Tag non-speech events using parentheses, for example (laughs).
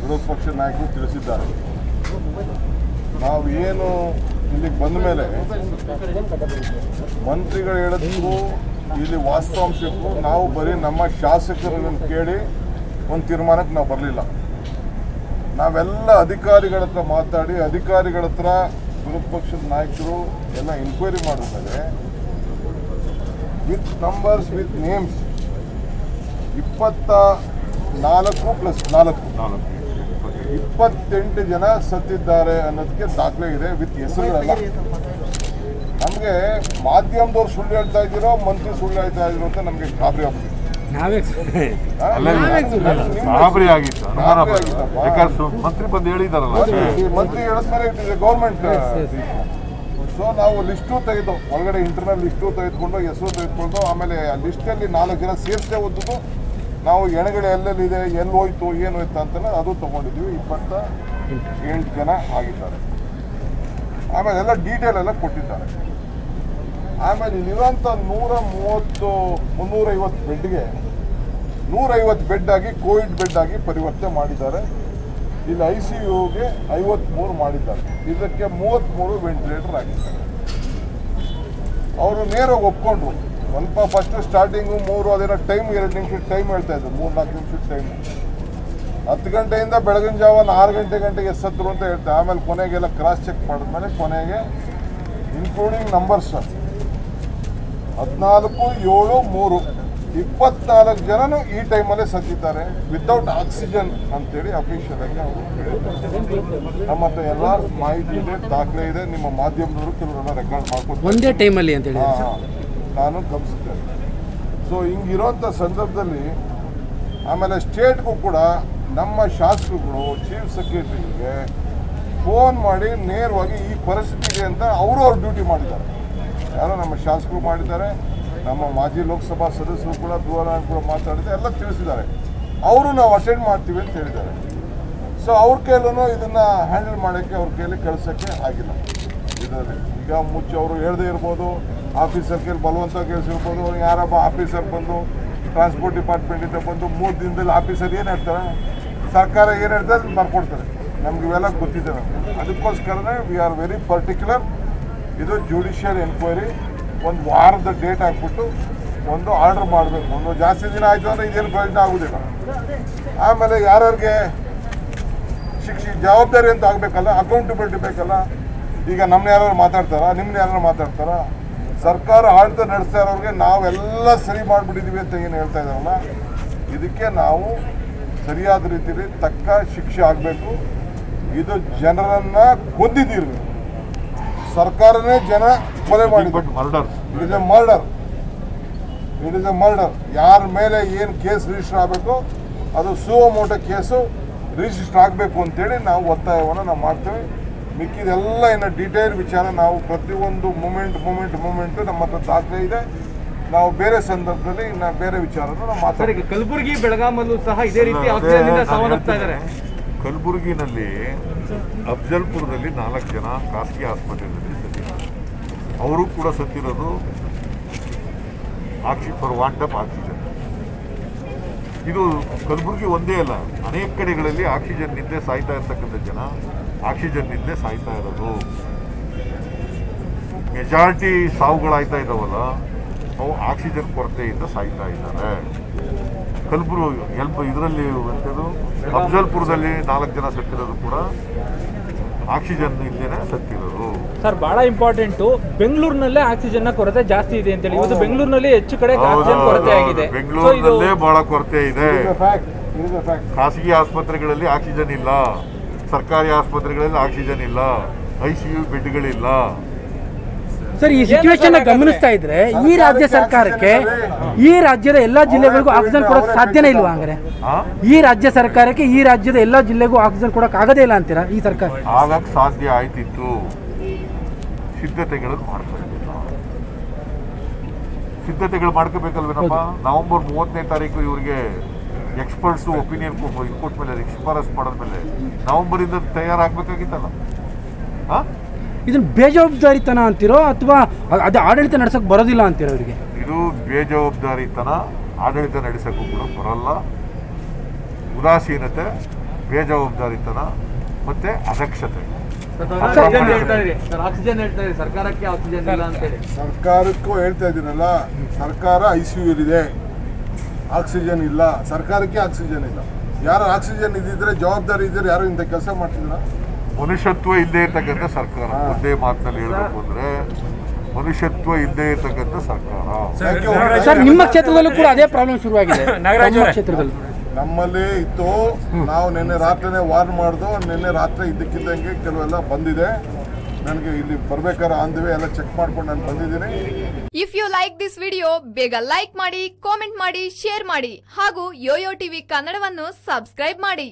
ವಿರೋಧ ಪಕ್ಷದ ನಾಯಕರು ತಿಳಿಸಿದ್ದಾರೆ. ನಾವು ಏನು ಇಲ್ಲಿಗೆ ಬಂದ ಮೇಲೆ ಮಂತ್ರಿಗಳು ಹೇಳೋದಕ್ಕೂ ಇಲ್ಲಿ ವಾಸ್ತವಾಂಶಕ್ಕೂ ನಾವು ಬರೀ ನಮ್ಮ ಶಾಸಕರನ್ನು ಕೇಳಿ ಒಂದು ತೀರ್ಮಾನಕ್ಕೆ ನಾವು ಬರಲಿಲ್ಲ. ನಾವೆಲ್ಲ ಅಧಿಕಾರಿಗಳ ಹತ್ರ ಮಾತಾಡಿ, ಅಧಿಕಾರಿಗಳ ಹತ್ರ ವಿರೋಧ ಪಕ್ಷದ ನಾಯಕರು ಎಲ್ಲ ಎನ್ಕ್ವೈರಿ ಮಾಡಿದ್ದಾರೆ ವಿತ್ ನಂಬರ್ಸ್ ವಿತ್ ನೇಮ್ಸ್ ಇಪ್ಪತ್ತ ನಾಲ್ಕು ಪ್ಲಸ್ ನಾಲ್ಕು. ಇಪ್ಪತ್ತೆಂಟು ಜನ ಸತ್ತಿದ್ದಾರೆ ಅನ್ನೋದಕ್ಕೆ ದಾಖಲೆ ಇದೆ ವಿತ್ ಹೆಸರುಗಳಲ್ಲ ನಮಗೆ ಮಾಧ್ಯಮದವ್ರು ಸುಳ್ಳು ಹೇಳ್ತಾ ಇದ್ದೀರೋ ಮಂತ್ರಿ ಸುಳ್ಳು ಹೇಳ್ತಾ ಇದ್ರು ಅಂತ ನಮಗೆ ಆಗ್ಬಿಟ್ಟಿದೆ. ನಿಮ್ಮ- ಗಾಬರಿ ಆಗಿತ್ತು ಮಂತ್ರಿ ಬಂದು ಹೇಳಿದಾರಲ್ಲ ಮಂತ್ರಿ ಹೇಳಿದ್ಮೇಲೆ ಇಟ್ ಇಸ್ ಗೌರ್ಮೆಂಟ್ ಸೊ ನಾವು ಲಿಸ್ಟು ತೆಗೆದು ಒಳಗಡೆ ಇಂಟರ್ನಲ್ ಲಿಸ್ಟು ತೆಗೆದುಕೊಂಡು ಹೆಸರು ತೆಗೆದುಕೊಂಡು ಆಮೇಲೆ ಆ ಲಿಸ್ಟಲ್ಲಿ ನಾಲ್ಕು ಜನ ಸೇರಿಸೇ ಓದಿದ್ದು ನಾವು ಎಣಗಡೆ ಎಲ್ಲೆಲ್ಲಿದೆ ಎಲ್ಲಿ ಹೋಯ್ತು, ಏನು ಹೋಯ್ತು ಅಂತ ಅದು ತೊಗೊಂಡಿದ್ದೀವಿ. ಇಪ್ಪತ್ತ ಎಂಟು ಜನ ಆಗಿದ್ದಾರೆ. ಆಮೇಲೆ ಎಲ್ಲ ಡೀಟೇಲ್ ಎಲ್ಲ ಕೊಟ್ಟಿದ್ದಾರೆ. ಆಮೇಲೆ ಇಲ್ಲಿರುವಂಥ ನೂರ ಮೂವತ್ತು, ಮುನ್ನೂರೈವತ್ತು ಬೆಡ್ಗೆ ನೂರೈವತ್ತು ಬೆಡ್ ಆಗಿ ಕೋವಿಡ್ ಬೆಡ್ ಆಗಿ ಪರಿವರ್ತನೆ ಮಾಡಿದ್ದಾರೆ. ಇಲ್ಲಿ ಐ ಸಿ ಯುಗೆ ಐವತ್ಮೂರು ಮಾಡಿದ್ದಾರೆ. ಇದಕ್ಕೆ ಮೂವತ್ತ್ಮೂರು ವೆಂಟಿಲೇಟರ್ ಆಗಿದ್ದಾರೆ ಅವರು ನೇರವಾಗಿ ಒಪ್ಕೊಂಡ್ರು. ಸ್ವಲ್ಪ ಫಸ್ಟ್ ಸ್ಟಾರ್ಟಿಂಗು ಮೂರು ಅದೇನೋ ಟೈಮ್ ಎರಡು ನಿಮಿಷ ಟೈಮ್ ಹೇಳ್ತಾ ಇದ್ರು. ಮೂರು ನಾಲ್ಕು ನಿಮಿಷದ ಟೈಮ್ ಹತ್ತು ಗಂಟೆಯಿಂದ ಬೆಳಗಿನ ಜಾವ ಆರು ಗಂಟೆ ಗಂಟೆಗೆ ಸತ್ತರು ಅಂತ ಹೇಳ್ತಾರೆ. ಆಮೇಲೆ ಕೊನೆಗೆಲ್ಲ ಕ್ರಾಸ್ ಚೆಕ್ ಮಾಡಿದ್ಮೇಲೆ ಕೊನೆಗೆ ಇನ್ಕ್ಲೂಡಿಂಗ್ ನಂಬರ್ಸ್ ಹದಿನಾಲ್ಕು ಏಳು ಮೂರು. ಇಪ್ಪತ್ನಾಲ್ಕು ಜನನು ಈ ಟೈಮಲ್ಲೇ ಸತ್ತಿದ್ದಾರೆ. ವಿತೌಟ್ ಆಕ್ಸಿಜನ್ ಅಂತೇಳಿ ಅಫಿಷಿಯಲ್ ಆಗಿ ಅವರು ಹೇಳಿದ್ದಾರೆ. ನಮ್ಮ ಹತ್ರ ಎಲ್ಲ ಮಾಹಿತಿ ಇದೆ ದಾಖಲೆ ಇದೆ. ನಿಮ್ಮ ಮಾಧ್ಯಮದವರು ಕೆಲವರೆಲ್ಲ ರೆಕಾರ್ಡ್ ಮಾಡ್ಕೊಂಡು ಒಂದೇ ಟೈಮಲ್ಲಿ ಅಂತ ಹೇಳಿ ಹಾ. ನಾನು ಗಮನಿಸುತ್ತೇನೆ. ಸೊ ಹಿಂಗಿರೋಂಥ ಸಂದರ್ಭದಲ್ಲಿ ಆಮೇಲೆ ಸ್ಟೇಟ್ಗೂ ಕೂಡ ನಮ್ಮ ಶಾಸಕರುಗಳು ಚೀಫ್ ಸೆಕ್ರೆಟರಿಗೆ ಫೋನ್ ಮಾಡಿ ನೇರವಾಗಿ ಈ ಪರಿಸ್ಥಿತಿ ಇದೆ ಅಂತ ಅವರು ಅವ್ರ ಡ್ಯೂಟಿ ಮಾಡಿದ್ದಾರೆ. ಯಾರೋ ನಮ್ಮ ಶಾಸಕರು ಮಾಡಿದ್ದಾರೆ, ನಮ್ಮ ಮಾಜಿ ಲೋಕಸಭಾ ಸದಸ್ಯರು ಕೂಡ ದೂರವಾಣಿ ಕೂಡ ಮಾತಾಡಿದೆ ಎಲ್ಲ ತಿಳಿಸಿದ್ದಾರೆ. ಅವರು ನಾವು ಅಟೆಂಡ್ ಮಾಡ್ತೀವಿ ಅಂತ ಹೇಳಿದ್ದಾರೆ. ಸೊ ಅವ್ರ ಕೈಲೂ ಇದನ್ನು ಹ್ಯಾಂಡಲ್ ಮಾಡೋಕ್ಕೆ ಅವ್ರ ಕೈಲಿ ಕಳ್ಸೋಕ್ಕೆ ಆಗಿಲ್ಲ. ಇದರಲ್ಲಿ ಈಗ ಮುಚ್ಚಿ ಅವರು ಹೇಳದೇ ಇರ್ಬೋದು ಆಫೀಸರ್ ಕೈಲಿ ಬಲವಂತ ಇರ್ಬೋದು ಯಾರೊಬ್ಬ ಆಫೀಸರ್ ಬಂದು ಟ್ರಾನ್ಸ್ಪೋರ್ಟ್ ಡಿಪಾರ್ಟ್ಮೆಂಟಿಂದ ಬಂದು ಮೂರು ದಿನದಲ್ಲಿ ಆಫೀಸರ್ ಏನು ಹೇಳ್ತಾರೆ? ಸರ್ಕಾರ ಏನು ಹೇಳ್ತಾರೆ ಅದನ್ನು ಬರ್ಕೊಡ್ತಾರೆ. ನಮ್ಗೆ ಇವೆಲ್ಲ ಗೊತ್ತಿದೆ ನಮಗೆ. ಅದಕ್ಕೋಸ್ಕರನೇ ವಿ ಆರ್ ವೆರಿ ಪರ್ಟಿಕ್ಯುಲರ್ ಇದು ಜುಡಿಷಿಯಲ್ ಎನ್ಕ್ವೈರಿ ಒಂದು ವಾರದ ಡೇಟ್ ಹಾಕ್ಬಿಟ್ಟು ಒಂದು ಆರ್ಡರ್ ಮಾಡಬೇಕು. ಒಂದು ಜಾಸ್ತಿ ದಿನ ಆಯಿತು ಅಂದರೆ ಇದೇನು ಪ್ರಯೋಜನ ಆಗೋದಿಲ್ಲ. ಆಮೇಲೆ ಯಾರ್ಯಾರಿಗೆ ಶಿಕ್ಷೆ ಜವಾಬ್ದಾರಿ ಅಂತ ಆಗಬೇಕಲ್ಲ ಅಕೌಂಟಬಿಲಿಟಿ ಬೇಕಲ್ಲ, ಈಗ ನಮ್ಮನ್ನ ಯಾರು ಮಾತಾಡ್ತಾರಾ? ನಿಮ್ಮನ್ನ ಯಾರು ಮಾತಾಡ್ತಾರ? ಸರ್ಕಾರ ಆಡಳಿತ ನಡೆಸ್ತಾ ಇರೋರಿಗೆ ನಾವೆಲ್ಲ ಸರಿ ಮಾಡಿಬಿಟ್ಟಿದ್ದೀವಿ ಅಂತ ಏನು ಹೇಳ್ತಾ ಇದ್ದಾರಲ್ಲ? ಇದಕ್ಕೆ ನಾವು ಸರಿಯಾದ ರೀತಿಯಲ್ಲಿ ತಕ್ಕ ಶಿಕ್ಷೆ ಆಗಬೇಕು. ಇದು ಜನರನ್ನ ಕೊಂದಿದ್ದೀರಿ ಸರ್ಕಾರನೇ ಜನ ಕೊಲೆ ಮಾಡಿ but murder it is a murder it is a murder ಯಾರ ಮೇಲೆ ಏನು ಕೇಸ್ ರಿಜಿಸ್ಟರ್ ಆಗಬೇಕು ಅದು ಸುವಮೋಟ ಕೇಸು ರಿಜಿಸ್ಟರ್ ಆಗಬೇಕು ಅಂತೇಳಿ ನಾವು ಒತ್ತಾಯವನ್ನು ನಾವು ಮಾಡ್ತೇವೆ. ಮಿಕ್ಕಿದೆಲ್ಲ ಇನ್ನು ಡೀಟೇಲ್ ವಿಚಾರ ನಾವು ಪ್ರತಿಯೊಂದು ಮೂಮೆಂಟ್ ಮೂಮೆಂಟ್ ಮೂಮೆಂಟು ನಮ್ಮ ಹತ್ರ ದಾಖಲೆ ಇದೆ. ನಾವು ಬೇರೆ ಸಂದರ್ಭದಲ್ಲಿ ಇನ್ನು ಬೇರೆ ವಿಚಾರನ ನಾವು ಈಗ ಕಲಬುರಗಿ ಬೆಳಗಾಮಲ್ಲೂ ಸಹ ಇದೇ ರೀತಿ. ಕಲಬುರಗಿನಲ್ಲಿ ಅಫ್ಜಲ್ಪುರದಲ್ಲಿ ನಾಲ್ಕು ಜನ ಖಾಸಗಿ ಆಸ್ಪತ್ರೆಯಲ್ಲಿ ಅವರು ಕೂಡ ಸತ್ತಿರೋದು oxy for want of oxygen ಇದು ಕಲಬುರಗಿ ಒಂದೇ ಅಲ್ಲ ಅನೇಕ ಕಡೆಗಳಲ್ಲಿ ಆಕ್ಸಿಜನ್ ನಿಂದೆ ಸಾಯ್ತಾ ಇರ್ತಕ್ಕಂಥ ಜನ ಆಕ್ಸಿಜನ್ ಇಲ್ಲದೆ ಸಾಯ್ತಾ ಇರೋದು. ಮೆಜಾರಿಟಿ ಸಾವುಗಳಾಯ್ತಾ ಇದ್ದಾವಲ್ಲ ಅವು ಆಕ್ಸಿಜನ್ ಕೊರತೆಯಿಂದ ಸಾಯ್ತಾ ಇದ್ದಾರೆ ಕಲಬುರಗಿ ಎಲ್ಪ ಇದರಲ್ಲಿ ಎಂಥದ್ದು ಅಫ್ಜಲ್ಪುರದಲ್ಲಿ ನಾಲ್ಕು ಜನ ಸತ್ತಿರೋದು ಕೂಡ ಆಕ್ಸಿಜನ್ ಇಲ್ಲೇನೆ ಸತ್ತಿರೋದು. ಸರ್ ಬಹಳ ಇಂಪಾರ್ಟೆಂಟ್. ಬೆಂಗಳೂರಿನಲ್ಲೇ ಆಕ್ಸಿಜನ್ ಕೊರತೆ ಜಾಸ್ತಿ ಇದೆ ಅಂತ ಹೇಳಿ ಇವತ್ತು ಬೆಂಗಳೂರಿನಲ್ಲಿ ಹೆಚ್ಚು ಕಡೆ ಆಕ್ಸಿಜನ್ ಕೊರತೆ ಆಗಿದೆ. ಬೆಂಗಳೂರಿನಲ್ಲೇ ಬಹಳ ಕೊರತೆ ಇದೆ. ಖಾಸಗಿ ಆಸ್ಪತ್ರೆಗಳಲ್ಲಿ ಆಕ್ಸಿಜನ್ ಇಲ್ಲ. ಸರ್ಕಾರಿ ಆಸ್ಪತ್ರೆಗಳಲ್ಲಿ ಆಕ್ಸಿಜನ್ ಇಲ್ಲ ಐ ಸಿ ಯು ಬೆಡ್ಗಳಿಲ್ಲ. ಸರ್ ಈ ಸಿಚುವೇಶನ್ ಗಮನಿಸ್ತಾ ಇದ್ರೆ ಈ ರಾಜ್ಯ ಸರ್ಕಾರಕ್ಕೆ ಈ ರಾಜ್ಯದ ಎಲ್ಲಾ ಜಿಲ್ಲೆಗಳಿಗೂ ಆಕ್ಸಿಜನ್ ಕೊಡೋಕೆ ಸಾಧ್ಯನೇ ಇಲ್ವಾ ಅಂದ್ರೆ ಆ? ಈ ರಾಜ್ಯ ಸರ್ಕಾರಕ್ಕೆ ಈ ರಾಜ್ಯದ ಎಲ್ಲಾ ಜಿಲ್ಲೆಗೂ ಆಕ್ಸಿಜನ್ ಕೊಡಕ್ ಆಗದೇ ಇಲ್ಲ ಅಂತೀರಾ ಈ ಸರ್ಕಾರ? ಆಗಕ್ಕೆ ಸಾಧ್ಯ ಆಯ್ತಿತ್ತು. ಸಿದ್ಧತೆಗಳನ್ನು ಮಾಡ್ತಾ ಸಿದ್ಧತೆಗಳು ಮಾಡ್ಕೋಬೇಕಲ್ವೇನಪ್ಪ? ನವೆಂಬರ್ ಮೂವತ್ತನೇ ತಾರೀಕು ಇವರಿಗೆ ಎಕ್ಸ್ಪರ್ಟ್ಸ್ ಒಪಿನಿಯನ್ ಕೊಟ್ಟ ಮೇಲೆ ಶಿಫಾರಸ್ ಮಾಡಿದ್ಮೇಲೆ ನವಂಬರಿಂದ ತಯಾರಾಗಬೇಕಾಗಿತ್ತಲ್ಲ? ಹಾಂ? ಇದನ್ನ ಬೇಜವಾಬ್ದಾರಿತನ ಅಂತಿರೋ ಅಥವಾ ಅದು ಆಡಳಿತ ನಡೆಸೋಕೆ ಬರೋದಿಲ್ಲ ಅಂತಿರೋ ಅವರಿಗೆ ಇದು ಬೇಜವಾಬ್ದಾರಿತನ ಆಡಳಿತ ನಡೆಸೋಕ್ಕೂ ಕೂಡ ಬರಲ್ಲ. ಉದಾಸೀನತೆ ಬೇಜವಾಬ್ದಾರಿತನ ಮತ್ತೆ ಅದಕ್ಷತೆ. ಆಕ್ಸಿಜನ್ ಹೇಳ್ತಾ ಇದ್ರಿ ಸರ್ ಆಕ್ಸಿಜನ್ ಹೇಳ್ತಾ ಇದ್ರಿ ಸರ್ಕಾರಕ್ಕೆ ಆಕ್ಸಿಜನ್ ಇಲ್ಲ ಅಂತೇಳಿ ಸರ್ಕಾರಕ್ಕೂ ಹೇಳ್ತಾ ಇದ್ದೀನಲ್ಲ ಸರ್ಕಾರ ಐ ಸಿ ಇದೆ ಆಕ್ಸಿಜನ್ ಇಲ್ಲ ಸರ್ಕಾರಕ್ಕೆ ಆಕ್ಸಿಜನ್ ಇಲ್ಲ. ಯಾರು ಆಕ್ಸಿಜನ್ ಇದ್ದಿದ್ರೆ ಜವಾಬ್ದಾರಿ ಇದ್ದರೆ ಯಾರು ಇಂಥ ಕೆಲಸ ಮಾಡ್ತಿದ್ರ? ಮನುಷ್ಯತ್ವ ಇಲ್ಲದೆ ಇರ್ತಕ್ಕಂಥ ಸರ್ಕಾರ. ಒಂದೇ ಮಾತಿನಲ್ಲಿ ಹೇಳಬೇಕು ಅಂದ್ರೆ ಮನುಷ್ಯತ್ವ ಇಲ್ಲದೆ ಇರ್ತಕ್ಕಂಥ ಸರ್ಕಾರ. ಸರ್ ನಿಮ್ಮ ಕ್ಷೇತ್ರದಲ್ಲೂ ಕೂಡ ಅದೇ ಪ್ರಾಬ್ಲಮ್ ಶುರುವಾಗಿದೆ. (laughs) ಕ್ಷೇತ್ರದಲ್ಲೂ. ನಮ್ಮಲ್ಲಿ ಇತ್ತು. ನಾವು ನಿನ್ನೆ ರಾತ್ರಿನೇ ವಾರ್ನ್ ಮಾಡ್ದು ನಿನ್ನೆ ರಾತ್ರಿ ಇದ್ದಕ್ಕಿದ್ದಂಗೆ ಕೆಲವೆಲ್ಲ ಬಂದಿದೆ. ನನಗೆ ಇಲ್ಲಿ ಬರ್ಬೇಕಾದ್ರೆ ಎಲ್ಲ ಚೆಕ್ ಮಾಡ್ಕೊಂಡು ನಾನು ಬಂದಿದ್ದೀನಿ. If you like this video ಬೇಗ ಲೈಕ್ ಮಾಡಿ ಕಾಮೆಂಟ್ ಮಾಡಿ ಶೇರ್ ಮಾಡಿ, ಹಾಗೂ ಯೋಯೋ ಟಿವಿ ಕನ್ನಡವನ್ನು ಸಬ್ಸ್ಕ್ರೈಬ್ ಮಾಡಿ.